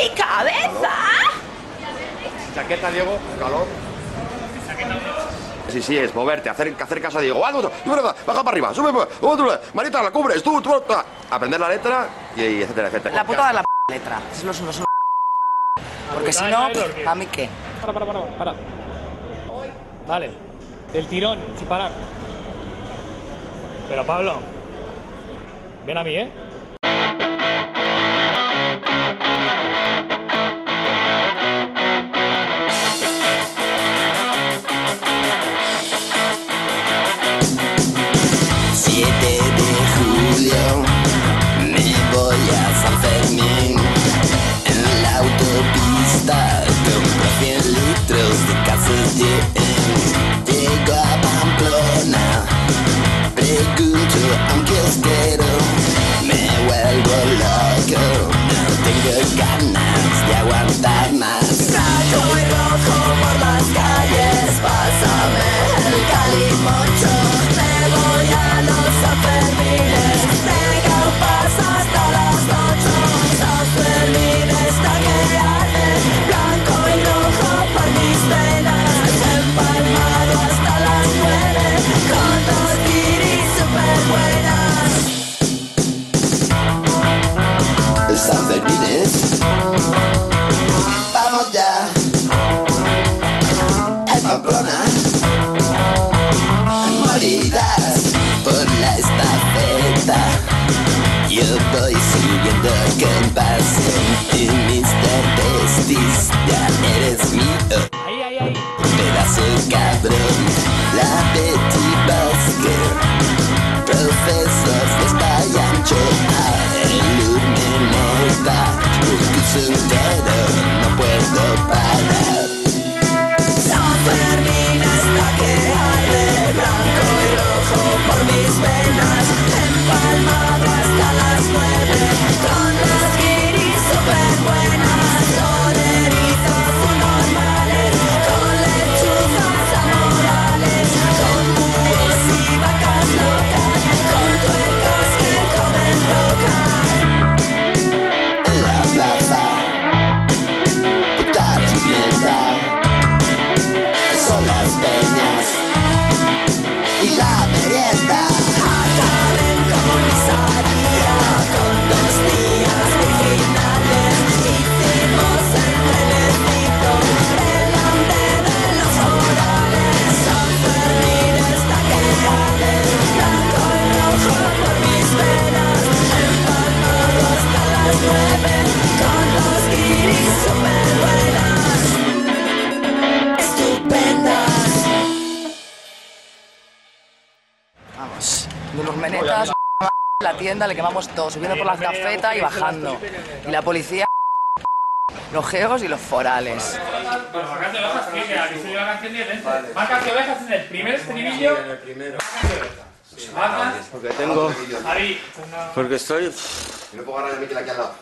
mi cabeza! Chaqueta, Diego, calor. Sí, sí, es moverte, hacer, hacer caso a Diego. ¡Ah, baja para arriba, sube, otro, Marita, la cubres, tú, tú, tú. Aprender la letra y, etcétera, etcétera. La puta de la p letra. Es los unos. Porque si no, ¿a mí qué? Para, para, para, para. Vale. Del tirón, sin parar. Pero Pablo, ven a mí, ¿eh? No tengo Yo voy siguiendo con pasión y Mr. Besties ya eres mío. Ahí, ahí. Pedazo cabrón, la Betty Basker. Profesor Espaillancho, el Urmeneta. Un curso God. De los menetas, la tienda, le quemamos todo, subiendo por la cafeta y bajando. Y la policía, los geos y los forales. Marcas de ovejas. Que soy la canción Marcas de ovejas en el primer estribillo. Marcas. Porque tengo. Porque estoy. Y no puedo ganar el aquí al lado.